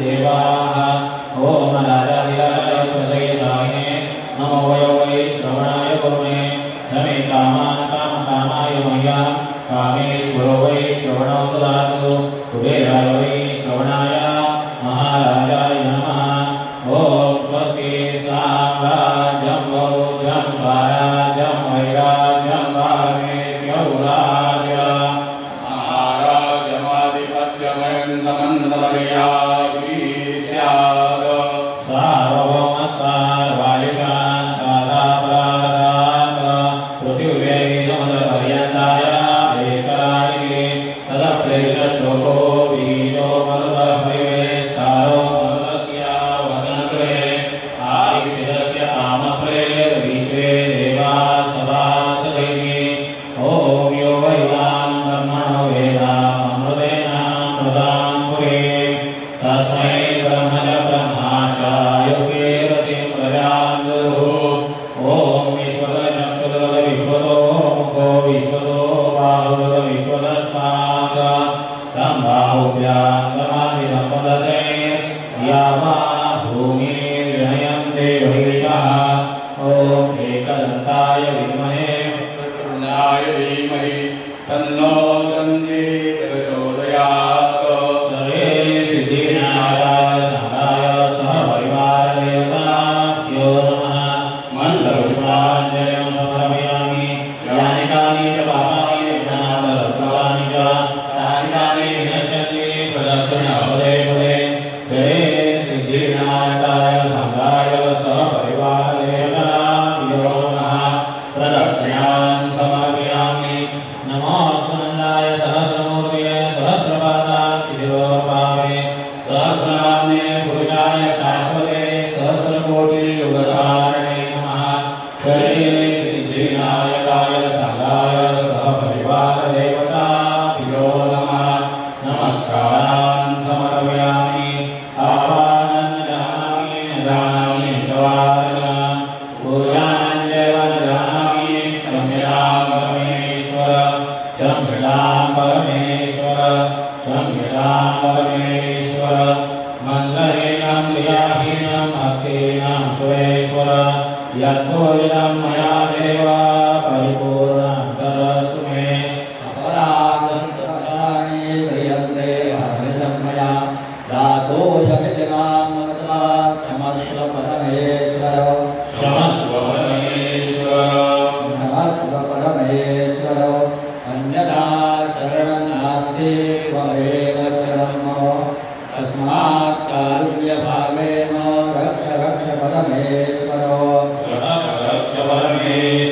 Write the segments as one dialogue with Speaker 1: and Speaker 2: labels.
Speaker 1: 谢谢大。Amen.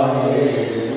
Speaker 2: Hallelujah.